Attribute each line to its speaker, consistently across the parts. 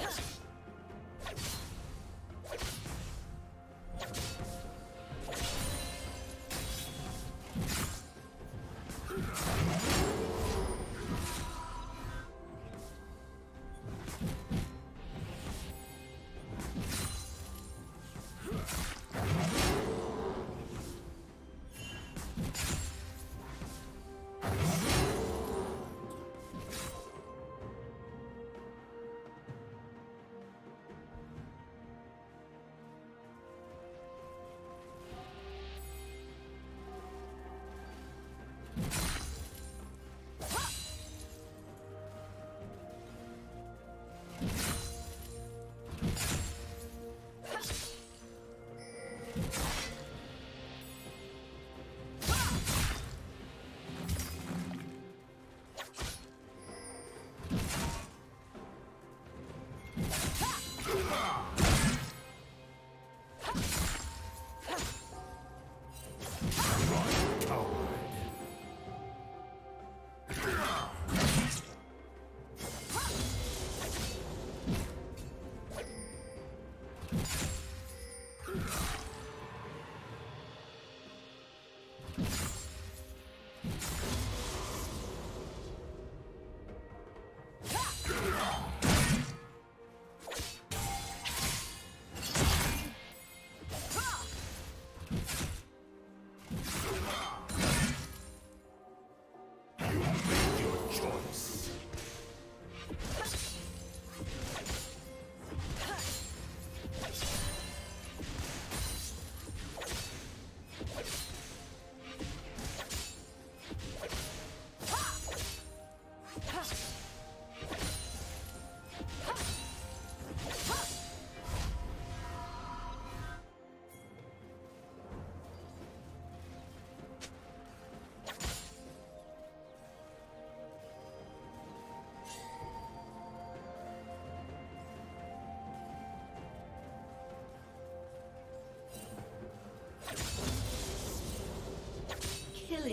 Speaker 1: Yes.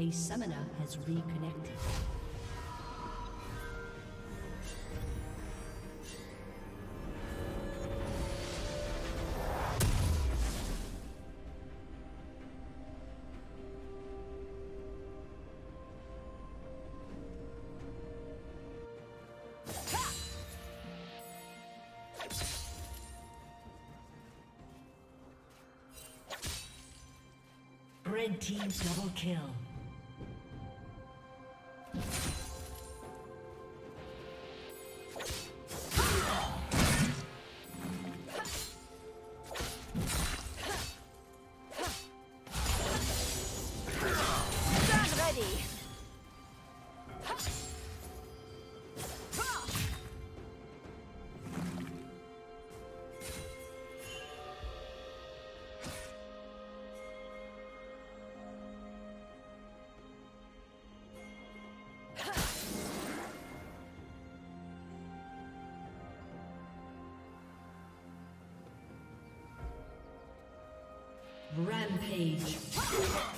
Speaker 2: A summoner has reconnected. Red team double kill. Rampage.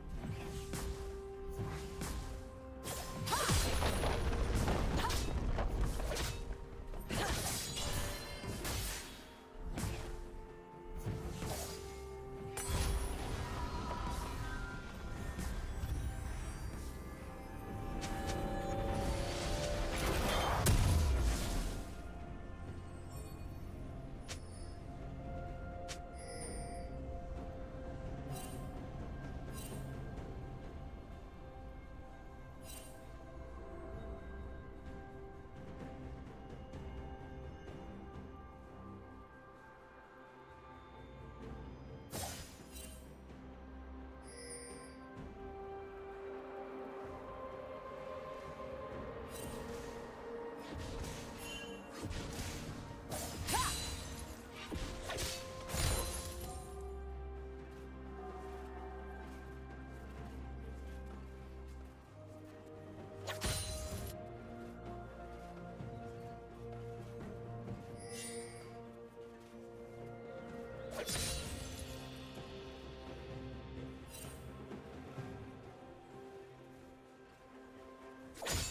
Speaker 3: you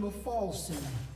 Speaker 2: Will fall soon.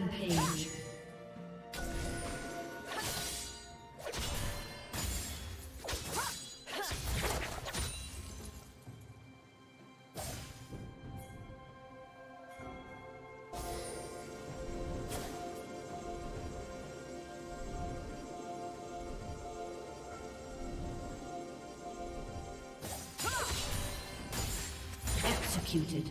Speaker 2: Rampage. Executed.